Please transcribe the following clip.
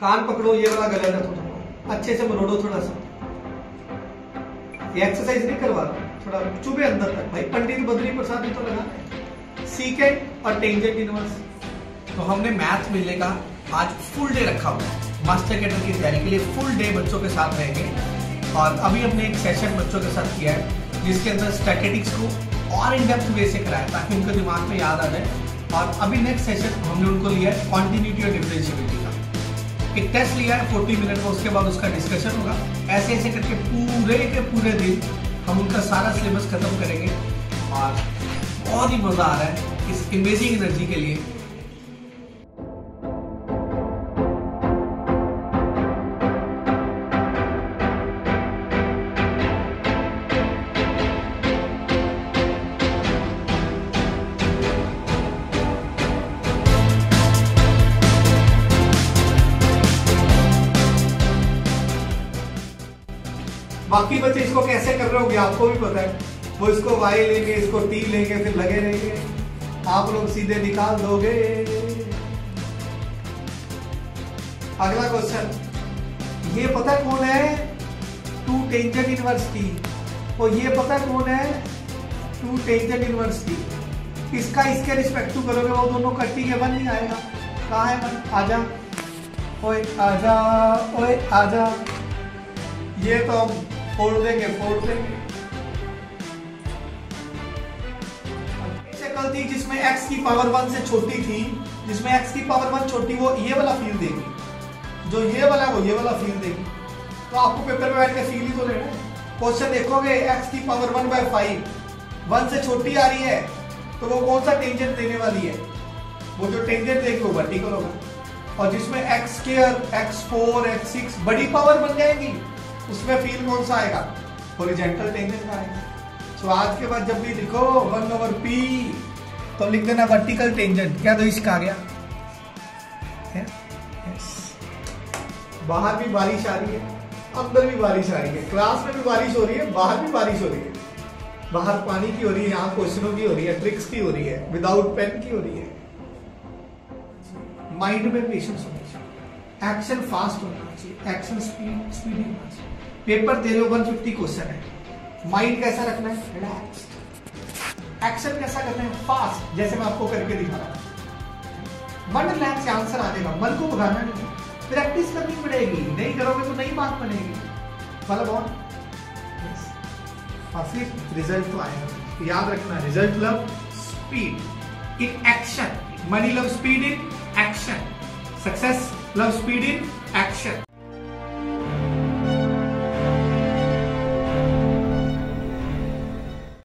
कान पकड़ो, ये वाला गलत है थोड़ा। अच्छे से मरोड़ो थोड़ा सा। एक्सरसाइज नहीं करवा रहा थोड़ा चुभे अंदर तक। भाई, पंडित बद्री प्रसाद भी तो लगा सीकेंड और टेंजेंट इनवर्स तो हमने मैथ मेले का आज फुल डे रखा हुआ मास्टर कैडर की तैयारी के लिए फुल डे बच्चों के साथ रहेंगे। और अभी हमने एक सेशन बच्चों के साथ किया है, जिसके अंदर स्टैटिस्टिक्स को और इन डेप्थ वे से कराया, ताकि उनके दिमाग में याद आ जाए। और अभी नेक्स्ट सेशन हमने उनको लिया है कॉन्टिन्यूटी और डिफरेंशियबिलिटी एक टेस्ट लिया है 40 मिनट का उसके बाद उसका डिस्कशन होगा। ऐसे ऐसे करके पूरे के पूरे दिन हम उनका सारा सिलेबस खत्म करेंगे। और बहुत ही मज़ा आ रहा है इस इमेजिंग एनर्जी के लिए। बाकी बच्चे इसको कैसे कर रहे होंगे आपको भी पता है। वो इसको वाई लेंगे, इसको टी लेंगे, फिर लगे रहेंगे। आप लोग सीधे निकाल दोगे। अगला क्वेश्चन ये पता कौन है? टू टेंजेंट इनवर्स टी और ये पता कौन है? टू टेंजेंट इनवर्स टी इसका इसके रिस्पेक्ट टू करोगे, वो दोनों कट्टी के बन नहीं आएगा कहा है मन आजा। ओए आजा ओए, आजा। ये तो फोड़ देंगे फोड़ देंगे। थी जिसमें x की पावर वन से छोटी थी, जिसमें x की पावर वन छोटी, वो ये वाला फील देगी। जो ये वाला वो ये वाला फील देगी। तो आपको पेपर में बैठ के फील ही तो लेना क्वेश्चन देखोगे, x की power one by five one से छोटी आ रही है तो वो कौन सा टेंजेंट देने वाली है? वो जो टेंजेंट देगी वो वर्टिकल होगा। और जिसमें x square x four x six बड़ी पावर बन जाएगी। उसमें फील कौन सा आएगा? हॉरिजॉन्टल टेंजेंट आएगा। सो आज के बाद जब भी लिखो वन ओवर पी तो लिख देना वर्टिकल टेंजेंट क्या तो इसका आ गया? yes. बाहर भी बारिश आ रही है, अंदर भी बारिश आ रही है क्लास में भी बारिश हो रही है, बाहर भी बारिश हो रही है। बाहर पानी की हो रही है, यहाँ क्वेश्चनों की हो रही है ट्रिक्स की हो रही है विदाउट पेन की हो रही है। माइंड में पेशेंस होना चाहिए। एक्शन फास्ट होना चाहिए एक्शन स्पीड स्पीडी होना चाहिए। पेपर दे रहे हो 150 क्वेश्चन है। माइंड कैसा रखना है? रिलैक्स्ड एक्शन कैसा करना है? फास्ट जैसे मैं आपको करके दिखा रहा हूँ। मन रिलैक्स आंसर आ जाएगा मन को भगाना नहीं प्रैक्टिस करनी पड़ेगी। नहीं करोगे तो नई बात बनेगी। मतलब और और फिर रिज़ल्ट तो आएगा। याद रखना result love speed in action money love speed in action success love speed in action